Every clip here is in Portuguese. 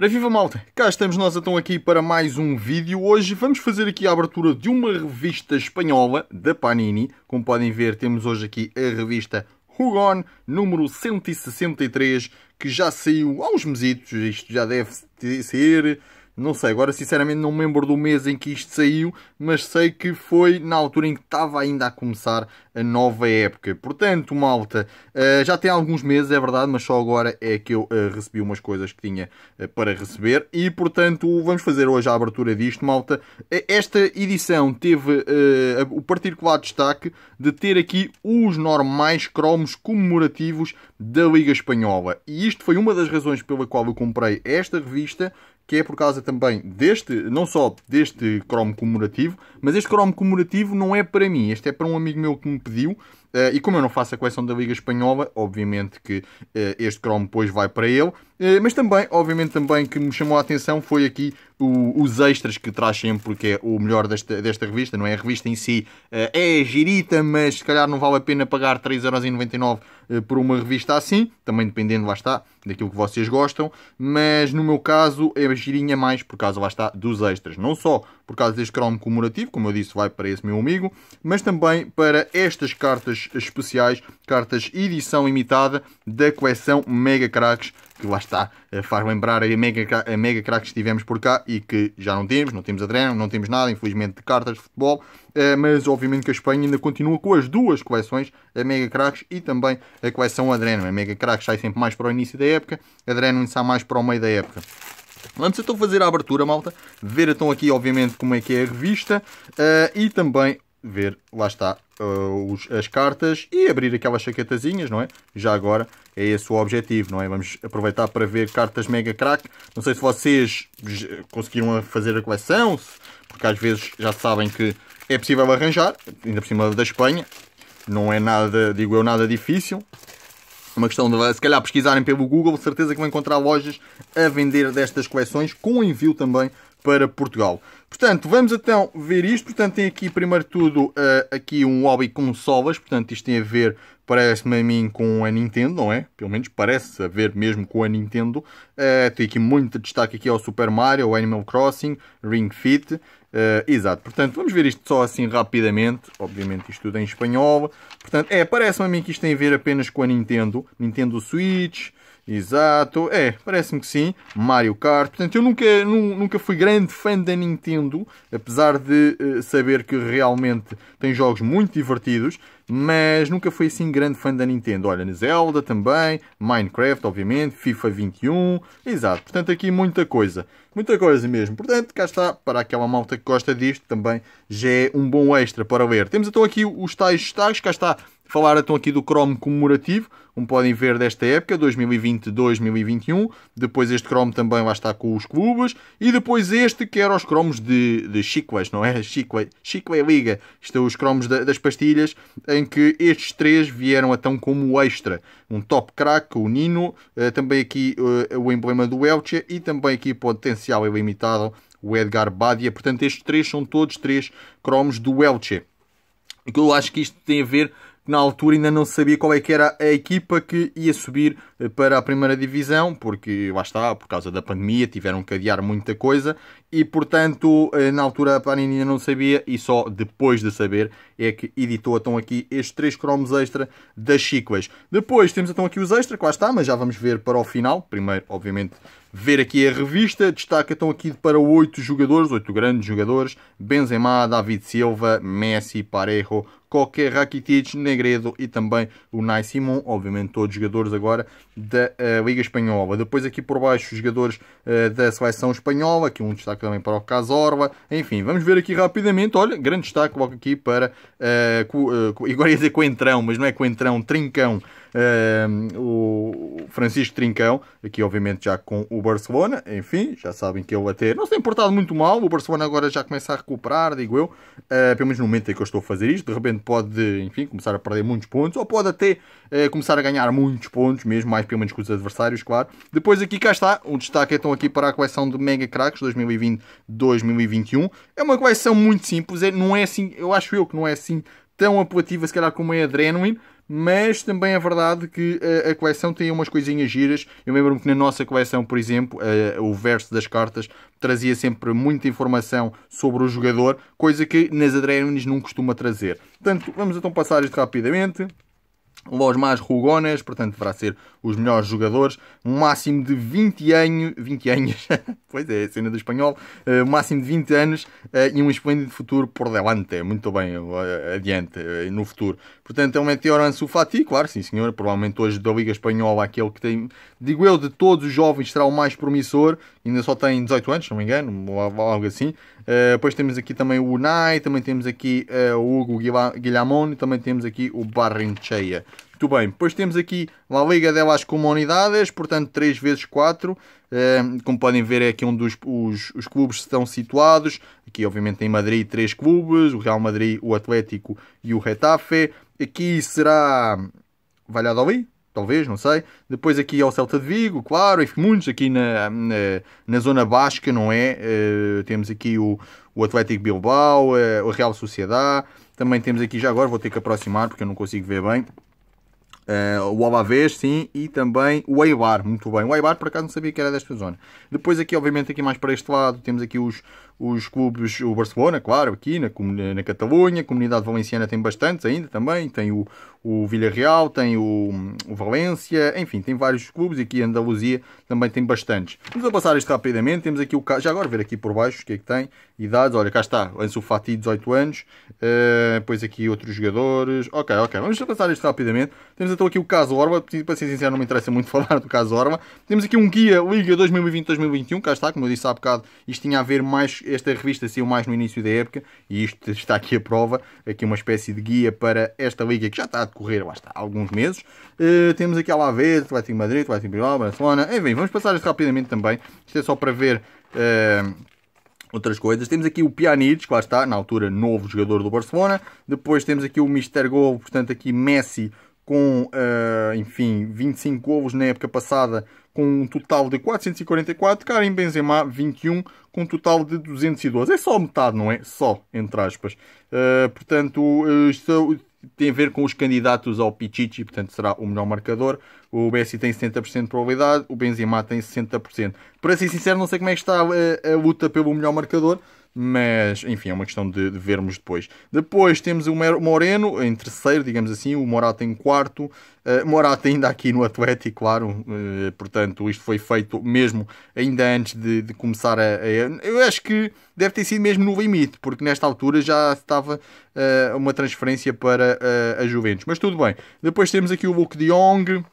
Ora viva malta, cá estamos nós então aqui para mais um vídeo. Hoje vamos fazer aqui a abertura de uma revista espanhola da Panini. Como podem ver, temos hoje aqui a revista Hugon, número 163, que já saiu há uns mesitos. Isto já deve ser não sei, agora sinceramente não me lembro do mês em que isto saiu, mas sei que foi na altura em que estava ainda a começar a nova época. Portanto, malta, uh, já tem alguns meses, é verdade, mas só agora é que eu uh, recebi umas coisas que tinha uh, para receber. E, portanto, vamos fazer hoje a abertura disto, malta. Esta edição teve o particular destaque de ter aqui os normais cromos comemorativos da Liga Espanhola. E isto foi uma das razões pela qual eu comprei esta revista, que é por causa também deste, não só deste cromo comemorativo, mas este cromo comemorativo não é para mim, este é para um amigo meu que me pediu, Uh, e como eu não faço a coleção da Liga Espanhola, obviamente que uh, este cromo depois vai para ele. Uh, mas também, obviamente também que me chamou a atenção foi aqui o, os extras que traz sempre, porque é o melhor desta, desta revista, não é? A revista em si é girita, mas se calhar não vale a pena pagar 3,99€ por uma revista assim, também dependendo, lá está, daquilo que vocês gostam, mas no meu caso é girinha mais por causa, lá está, dos extras. Não só por causa deste cromo comemorativo, como eu disse, vai para esse meu amigo, mas também para estas cartas especiais, cartas edição limitada da coleção Mega Cracks, que lá está, eh, faz lembrar a Mega, a Mega Cracks que tivemos por cá e que já não temos, não temos adreno, não temos nada, infelizmente, de cartas de futebol, eh, mas obviamente que a Espanha ainda continua com as duas coleções, a Mega Cracks e também a coleção Adreno. A Mega Cracks sai sempre mais para o início da época, a Adreno sai mais para o meio da época. Vamos então fazer a abertura, malta. Ver então aqui, obviamente, como é que é a revista. Uh, e também ver, lá está, uh, os, as cartas e abrir aquelas chaquetazinhas, não é? Já agora é esse o objetivo, não é? Vamos aproveitar para ver cartas mega crack. Não sei se vocês conseguiram fazer a coleção, porque às vezes já sabem que é possível arranjar, ainda por cima da Espanha. Não é nada, digo eu, nada difícil uma questão de, se calhar, pesquisarem pelo Google, certeza que vão encontrar lojas a vender destas coleções, com envio também para Portugal. Portanto, vamos então ver isto. Portanto, tem aqui, primeiro tudo, uh, aqui um hobby consolas. Portanto, isto tem a ver, parece-me a mim, com a Nintendo, não é? Pelo menos parece a ver mesmo com a Nintendo. Uh, tem aqui muito destaque aqui ao Super Mario, ao Animal Crossing, Ring Fit. Uh, exato, portanto, vamos ver isto só assim rapidamente. Obviamente, isto tudo em espanhol. Portanto, é, parece-me a mim que isto tem a ver apenas com a Nintendo. Nintendo Switch, Exato, é, parece-me que sim. Mario Kart. Portanto, eu nunca, nunca fui grande fã da Nintendo, apesar de uh, saber que realmente tem jogos muito divertidos, mas nunca fui assim grande fã da Nintendo. Olha, Zelda também, Minecraft, obviamente, FIFA 21, exato. Portanto, aqui muita coisa, muita coisa mesmo. Portanto, cá está, para aquela malta que gosta disto, também já é um bom extra para ler. Temos então aqui os tais destaques, cá está Falar então aqui do Chrome comemorativo, como podem ver desta época, 2020-2021. Depois este Chrome também lá está com os clubes. E depois este que era os cromos de, de Chicway, não é? Chicway Liga. É os cromos da, das pastilhas, em que estes três vieram então como extra. Um top crack, o Nino, eh, também aqui eh, o emblema do Elche e também aqui potencial ilimitado, o Edgar Badia. Portanto, estes três são todos três cromos do Elche. Eu acho que isto tem a ver na altura ainda não sabia qual é que era a equipa que ia subir eh, para a primeira divisão, porque lá está, por causa da pandemia, tiveram que adiar muita coisa e, portanto, eh, na altura a Panini não sabia e só depois de saber é que editou então aqui estes três cromos extra das Chiclas. Depois temos então aqui os extra, lá está, mas já vamos ver para o final. Primeiro, obviamente, ver aqui a revista. Destaca então aqui para oito jogadores, oito grandes jogadores. Benzema, David Silva, Messi, Parejo, Coque, Rakitic, Negredo e também o Nai Simon. Obviamente todos jogadores agora da uh, Liga Espanhola. Depois aqui por baixo jogadores uh, da Seleção Espanhola. Aqui um destaque também para o Casorla. Enfim, vamos ver aqui rapidamente. Olha, grande destaque logo aqui para... Uh, agora ia dizer Coentrão, mas não é Coentrão, Trincão. Uh, o Francisco Trincão, aqui obviamente já com o Barcelona, enfim, já sabem que ele até não se tem portado muito mal, o Barcelona agora já começa a recuperar, digo eu, uh, pelo menos no momento em que eu estou a fazer isto, de repente pode, enfim, começar a perder muitos pontos, ou pode até uh, começar a ganhar muitos pontos, mesmo mais pelo menos com os adversários, claro. Depois aqui cá está, o destaque então aqui para a coleção de Mega Cracks 2020-2021, é uma coleção muito simples, é, não é assim, eu acho eu que não é assim tão apelativa se calhar como é a Adrenaline, mas também é verdade que a, a coleção tem umas coisinhas giras. Eu lembro-me que na nossa coleção, por exemplo, a, o verso das cartas trazia sempre muita informação sobre o jogador, coisa que nas Adrenaline não costuma trazer. Portanto, vamos então passar isto rapidamente os mais rugones, portanto deverá ser os melhores jogadores, um máximo de 20 anos, 20 anos, pois é, cena do espanhol, uh, um máximo de 20 anos uh, e um esplêndido futuro por delante, muito bem, uh, adiante, no futuro. Portanto, é um Meteor Ansu Fati, claro, sim senhor, provavelmente hoje da Liga Espanhola, aquele que tem, digo eu, de todos os jovens será o mais promissor, ainda só tem 18 anos, se não me engano, algo assim. depois temos aqui também o Unai, também temos aqui o Hugo Guilhamon, também temos aqui o Barrencheia. Muito bem, depois temos aqui a Liga delas Comunidades, portanto 3 vezes 4. Eh, como podem ver, é aqui onde os, os, os, clubes estão situados. Aqui, obviamente, em Madrid, três clubes: o Real Madrid, o Atlético e o Retafe. Aqui será Valladolid, talvez, não sei. Depois aqui é o Celta de Vigo, claro, e muitos aqui na, na, na zona basca, não é? Uh, temos aqui o, o Atlético Bilbao, uh, a Real Sociedade. Também temos aqui, já agora vou ter que aproximar porque eu não consigo ver bem. Uh, o Alavés, sim, e também o Eibar, muito bem. O Eibar, por acaso, não sabia que era desta zona. Depois aqui, obviamente, aqui mais para este lado, temos aqui os, os clubes, o Barcelona, claro, aqui na, na Catalunha, a comunidade valenciana tem bastantes ainda também, tem o, o Villarreal, tem o, o Valência, enfim, tem vários clubes, aqui a Andaluzia também tem bastantes. Vamos passar isto rapidamente, temos aqui o já agora ver aqui por baixo o que é que tem, idades, olha, cá está, Ansu Fati, 18 anos, uh, depois aqui outros jogadores, ok, ok, vamos passar isto rapidamente, temos então aqui o caso Orba, para ser sincero não me interessa muito falar do caso Orba, temos aqui um guia Liga 2020-2021, cá está, como eu disse há bocado, isto tinha a ver mais esta revista saiu mais no início da época e isto está aqui a prova, aqui uma espécie de guia para esta liga que já está a decorrer lá está, há alguns meses. Uh, temos aqui a Alavés, Atlético Madrid, Atlético Bilbao, Barcelona, enfim, vamos passar isto rapidamente também. Isto é só para ver uh, outras coisas. Temos aqui o Pjanic, que lá está, na altura novo jogador do Barcelona. Depois temos aqui o Mr. Gol, portanto aqui Messi com, uh, enfim, 25 golos na época passada, com um total de 444, Karim Benzema 21, com um total de 212. É só metade, não é? Só, entre aspas. Uh, portanto, uh, isto tem a ver com os candidatos ao Pichichi, portanto será o melhor marcador. O Messi tem 70% de probabilidade, o Benzema tem 60%. Para ser sincero, não sei como é que está a, a luta pelo melhor marcador, mas enfim, é uma questão de, de, vermos depois. Depois temos o Moreno em terceiro, digamos assim, o Morata em quarto, uh, Morata ainda aqui no Atlético, claro, uh, portanto, isto foi feito mesmo ainda antes de, de começar a, a, Eu acho que deve ter sido mesmo no limite, porque nesta altura já estava uh, uma transferência para a Juventus, mas tudo bem. Depois temos aqui o Luke de Jong.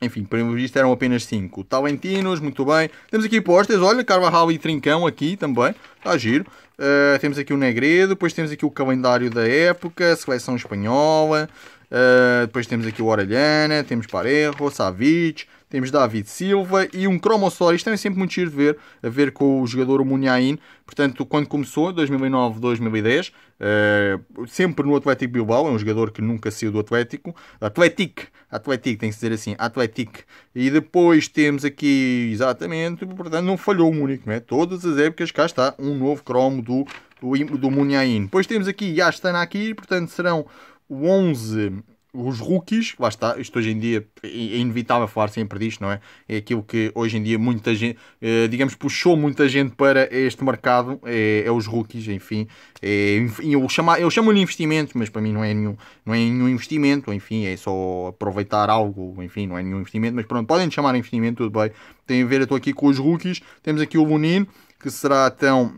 Enfim, para visto eram apenas 5. Talentinos, muito bem. Temos aqui postas, olha, Carvajal e Trincão aqui também. Está giro. Uh, temos aqui o Negredo, depois temos aqui o calendário da época, seleção espanhola. Uh, depois temos aqui o Orelhana, temos Parejo, Savic, temos David Silva e um Cromossauro. Isto é sempre muito giro de ver, a ver com o jogador Munhain. Portanto, quando começou, 2009, 2010, uh, sempre no Atlético Bilbao, é um jogador que nunca saiu do Atlético. Atlético, Atlético, tem que dizer assim, Atlético. E depois temos aqui, exatamente, portanto, não falhou o único, é? Todas as épocas, cá está, um novo cromo do, do, do Munhain. Depois temos aqui Yastana aqui, portanto, serão o 11, os rookies, lá está, isto hoje em dia é inevitável falar sempre disto, não é? É aquilo que hoje em dia muita gente, eh, digamos, puxou muita gente para este mercado, é, é os rookies, enfim. É, eu, chamo, eu chamo-lhe investimento, mas para mim não é, nenhum, não é nenhum investimento, enfim, é só aproveitar algo, enfim, não é nenhum investimento, mas pronto, podem chamar investimento, tudo bem. Tem a ver, eu estou aqui com os rookies, temos aqui o Lunin, que será então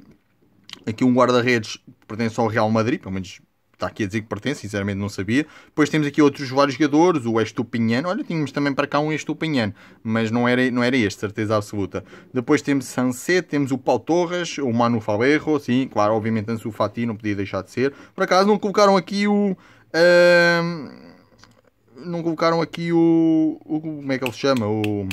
aqui um guarda-redes pertence ao Real Madrid, pelo menos está aqui a dizer que pertence, sinceramente não sabia. Depois temos aqui outros vários jogadores, o Estupinhano, olha, tínhamos também para cá um Estupinhano, mas não era, não era este, certeza absoluta. Depois temos Sanset, temos o Pau Torres, o Manu Faberro, sim, claro, obviamente Ansu Fati não podia deixar de ser. Por acaso não colocaram aqui o... Uh, não colocaram aqui o, o... Como é que ele se chama? O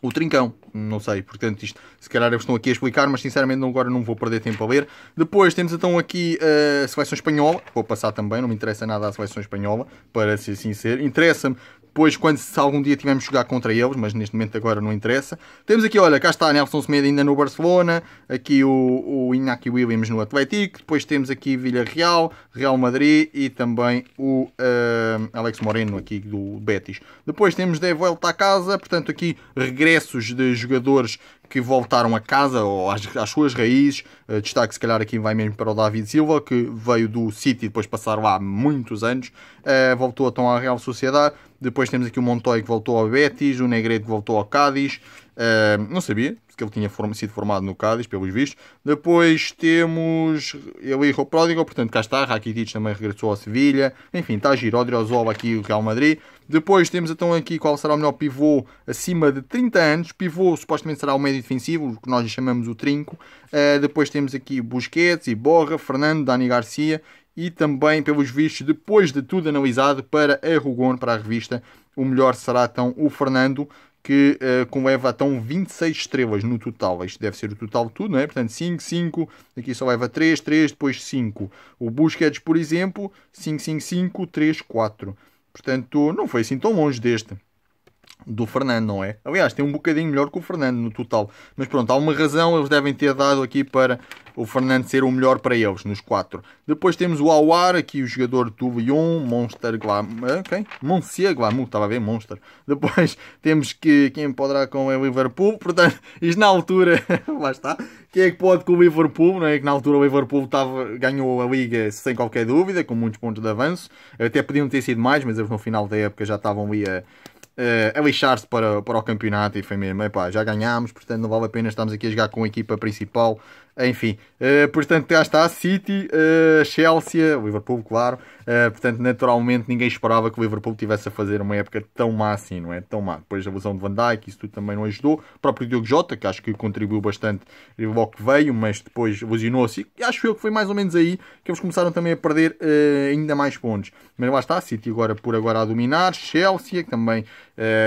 o Trincão, não sei, portanto isto se calhar eu estou aqui a explicar, mas sinceramente agora não vou perder tempo a ler. Depois temos então aqui a seleção espanhola, vou passar também, não me interessa nada a seleção espanhola, para ser sincero. Interessa-me depois quando se algum dia tivermos jogar contra eles, mas neste momento agora não interessa. Temos aqui, olha, cá está Nelson Semedo ainda no Barcelona, aqui o, o Iñaki Williams no Atlético, depois temos aqui Villarreal, Real Madrid e também o uh, Alex Moreno aqui do Betis. Depois temos de volta à casa, portanto aqui regressos de jogadores que voltaram a casa ou às, às suas raízes. Uh, destaque, se calhar, aqui vai mesmo para o David Silva, que veio do City depois de passar lá muitos anos. Uh, voltou então à Real Sociedade. Depois temos aqui o Montoya que voltou ao Betis, o Negredo que voltou ao Cádiz. Uh, não sabia que ele tinha form sido formado no Cádiz, pelos vistos. Depois temos ele o Pródigo, portanto cá está. Rakitic também regressou ao Sevilha. Enfim, está giro. Odriozola aqui o Real Madrid. Depois temos então aqui qual será o melhor pivô acima de 30 anos. Pivô supostamente será o médio defensivo, o que nós chamamos o trinco. Uh, depois temos aqui Busquets, Iborra, Fernando, Dani Garcia e também, pelos vistos, depois de tudo analisado, para a Rugon, para a revista, o melhor será então o Fernando, que uh, com Eva estão 26 estrelas no total. Isto deve ser o total de tudo, não é? Portanto, 5, 5, aqui só leva 3, 3, depois 5. O Busquets, por exemplo, 5, 5, 5, 3, 4. Portanto, não foi assim tão longe deste do Fernando, não é? Aliás, tem um bocadinho melhor que o Fernando no total. Mas pronto, há uma razão, eles devem ter dado aqui para o Fernando ser o melhor para eles, nos quatro. Depois temos o Awar, aqui o jogador do Lyon, Monster Glamour, ok? Monsieur Glamour, estava a ver, Monster. Depois temos que quem poderá com o Liverpool, portanto, isto na altura, lá está, quem é que pode com o Liverpool, não é? Que na altura o Liverpool estava, ganhou a Liga sem qualquer dúvida, com muitos pontos de avanço. Até podiam ter sido mais, mas eles no final da época já estavam ali a uh, a lixar-se para, para o campeonato e foi mesmo, epá, já ganhámos, portanto não vale a pena estarmos aqui a jogar com a equipa principal. Enfim, uh, portanto cá está City, uh, Chelsea, Liverpool, claro. Uh, portanto, naturalmente ninguém esperava que o Liverpool tivesse a fazer uma época tão má assim, não é? Tão má. Depois a lesão de Van Dijk, isso tudo também não ajudou. O próprio Diogo Jota, que acho que contribuiu bastante logo que veio, mas depois lesionou-se. E acho eu que foi mais ou menos aí que eles começaram também a perder ainda mais pontos. Mas lá está, City agora por agora a dominar, Chelsea, que também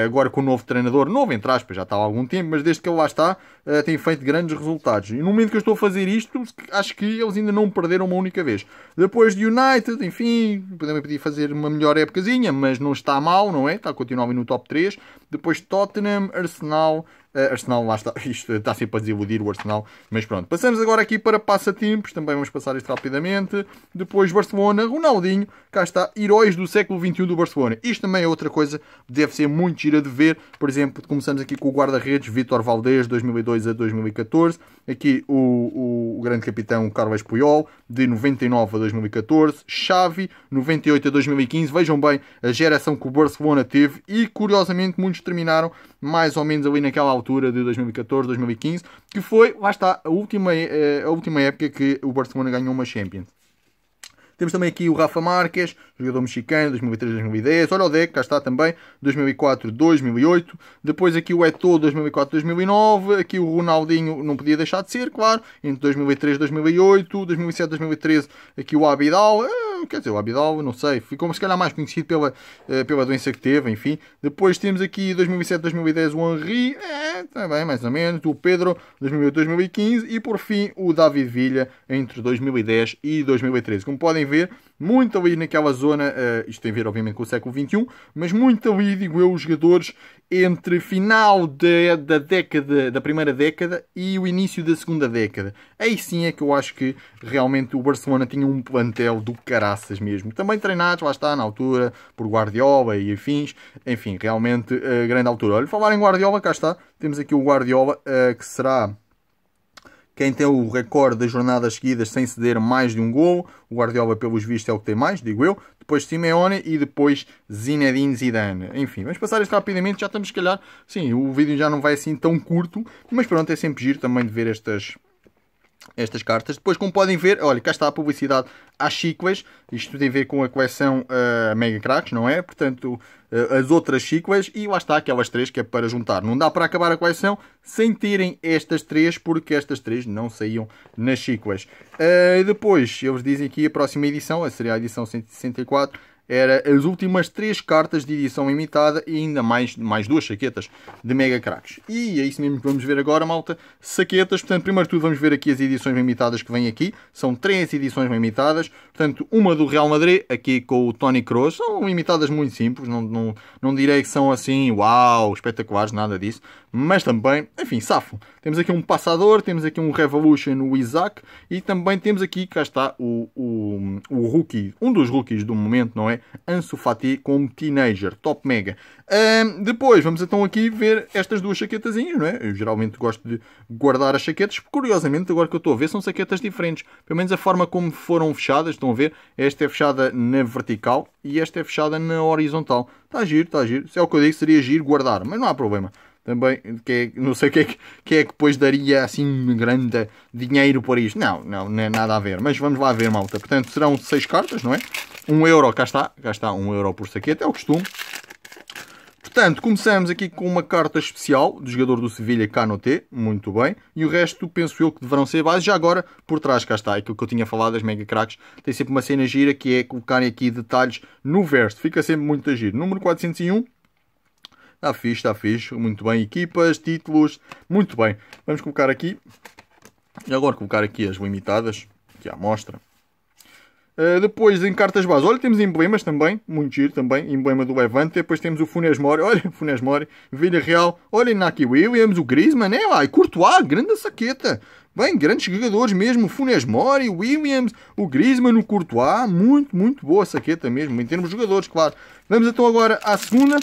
agora com o novo treinador, novo entre aspas, já está há algum tempo, mas desde que ele lá está, uh, tem feito grandes resultados. E no momento que eu estou a fazer isto, acho que eles ainda não perderam uma única vez. Depois de United, enfim, podemos pedir fazer uma melhor épocazinha, mas não está mal, não é? Está a continuar no top 3. Depois Tottenham, Arsenal, Uh, Arsenal, lá está, isto está sempre a desiludir o Arsenal, mas pronto. Passamos agora aqui para passatempos, também vamos passar isto rapidamente. Depois Barcelona, Ronaldinho, cá está, heróis do século XXI do Barcelona. Isto também é outra coisa, deve ser muito gira de ver. Por exemplo, começamos aqui com o guarda-redes Vitor Valdez, 2002 a 2014. Aqui o, o, o, grande capitão Carlos Puyol, de 99 a 2014. Xavi, 98 a 2015. Vejam bem a geração que o Barcelona teve e, curiosamente, muitos terminaram mais ou menos ali naquela altura de 2014, 2015, que foi, lá está, a última, eh, a última época que o Barcelona ganhou uma Champions. Temos também aqui o Rafa Marques, jogador mexicano, 2003-2010. Olha o Deck, cá está também, 2004-2008. Depois aqui o Eto'o, 2004-2009. Aqui o Ronaldinho não podia deixar de ser, claro, entre 2003-2008. 2007-2013 aqui o Abidal. Quer dizer, o Abidal, não sei, ficou se calhar mais conhecido pela, eh, pela doença que teve, enfim. Depois temos aqui 2007-2010 o Henri, é, também mais ou menos. O Pedro, 2008-2015. E por fim o David Villa, entre 2010 e 2013. Como podem ver, muito ali naquela zona, uh, isto tem a ver obviamente com o século XXI, mas muito ali, digo eu, os jogadores entre final de, da década, da primeira década e o início da segunda década. Aí sim é que eu acho que realmente o Barcelona tinha um plantel do caraças mesmo. Também treinados, lá está, na altura, por Guardiola e afins. Enfim, realmente, uh, grande altura. Olha, falar em Guardiola, cá está. Temos aqui o Guardiola, uh, que será quem tem o recorde das jornadas seguidas sem ceder mais de um gol, o Guardiola, pelos vistos, é o que tem mais, digo eu. Depois Simeone e depois Zinedine Zidane. Enfim, vamos passar isto rapidamente. Já estamos, se calhar, sim, o vídeo já não vai assim tão curto, mas pronto, é sempre giro também de ver estas, estas cartas. Depois, como podem ver, olha, cá está a publicidade às chiclas. Isto tem a ver com a coleção uh, Mega Cracks, não é? Portanto, uh, as outras chiclas e lá está aquelas três que é para juntar. Não dá para acabar a coleção sem terem estas três, porque estas três não saíam nas chiclas. Uh, depois, eles dizem que a próxima edição, seria a edição 164, era as últimas três cartas de edição limitada e ainda mais, mais duas saquetas de Mega Cracks. E é isso mesmo que vamos ver agora, malta. Saquetas, portanto, primeiro tudo vamos ver aqui as edições limitadas que vêm aqui. São três edições limitadas. Portanto, uma do Real Madrid, aqui com o Tony Kroos. São limitadas muito simples, não, não, não direi que são assim, uau, espetaculares, nada disso. Mas também, enfim, safo. Temos aqui um Passador, temos aqui um Revolution, o Isaac. E também temos aqui, cá está, o, o, o rookie, um dos rookies do momento, não é? Ansu Fati como Teenager, top mega. Um, depois, vamos então aqui ver estas duas chaquetazinhas, não é? Eu geralmente gosto de guardar as chaquetas. Curiosamente, agora que eu estou a ver, são chaquetas diferentes. Pelo menos a forma como foram fechadas, estão a ver? Esta é fechada na vertical e esta é fechada na horizontal. Está giro, está giro. Se é o que eu digo, seria giro guardar, mas não há problema também que é, não sei o que é que, que é que depois daria assim grande dinheiro por isto. Não, não, não é nada a ver. Mas vamos lá ver, malta. Portanto, serão 6 cartas, não é? 1 um euro, cá está. Cá está, 1 um euro por saquete, é o costume. Portanto, começamos aqui com uma carta especial do jogador do Sevilha, Canoté, muito bem. E o resto, penso eu, que deverão ser base. Já agora, por trás, cá está, aquilo que eu tinha falado das Mega Cracks, tem sempre uma cena gira que é colocarem aqui detalhes no verso. Fica sempre muito giro. Número 401, Está fixe, está fixe. Muito bem. Equipas, títulos. Muito bem. Vamos colocar aqui. E agora colocar aqui as limitadas. Aqui à mostra. Uh, depois em cartas base. Olha, temos emblemas também. Muito giro também. Emblema do Levante. Depois temos o Funes Mori. Olha, Funes Mori. Vila Real. Olha, Inaki Williams. O Griezmann. É lá. E Courtois. Grande saqueta. Bem, grandes jogadores mesmo. Funes Mori, Williams, o Griezmann, o Courtois. Muito, muito boa saqueta mesmo. Em termos de jogadores, claro. Vamos então agora à segunda.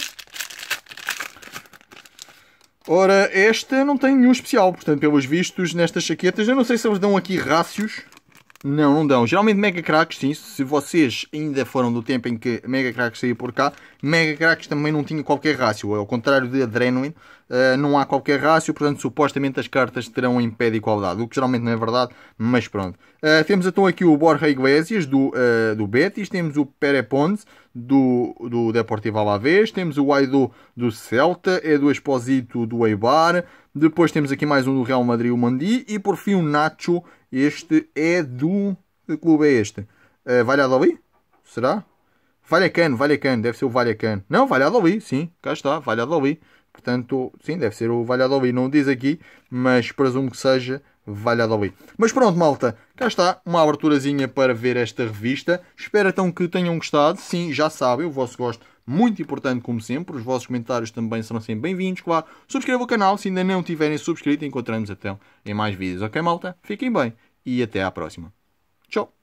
Ora, esta não tem nenhum especial, portanto, pelos vistos, nestas chaquetas, eu não sei se eles dão aqui rácios. Não, não dão. Geralmente Mega Cracks, sim, se vocês ainda foram do tempo em que Mega Cracks saía por cá, Mega Cracks também não tinha qualquer rácio, ao contrário de Adrenaline, uh, não há qualquer rácio, portanto, supostamente as cartas terão em pé de igualdade, o que geralmente não é verdade, mas pronto. Uh, temos então aqui o Borja Iglesias, do, uh, do Betis, temos o Pere Pons, do, do Deportivo Alavés, temos o Aido do Celta, é do Exposito do Eibar, depois temos aqui mais um do Real Madrid, o Mandi, e por fim o Nacho, este é do... que clube é este? Uh, Valladolid? Será? Vallecano, Vallecano, deve ser o Vallecano. Não, Valladolid, sim, cá está, Valladolid. Portanto, sim, deve ser o Valladolid, não diz aqui, mas presumo que seja Valladolid. Mas pronto, malta, cá está uma aberturazinha para ver esta revista. Espero então que tenham gostado. Sim, já sabem, o vosso gosto muito importante como sempre. Os vossos comentários também serão sempre bem-vindos, claro. Subscreva o canal se ainda não tiverem subscrito. Encontramos então em mais vídeos, ok, malta? Fiquem bem e até à próxima. Tchau!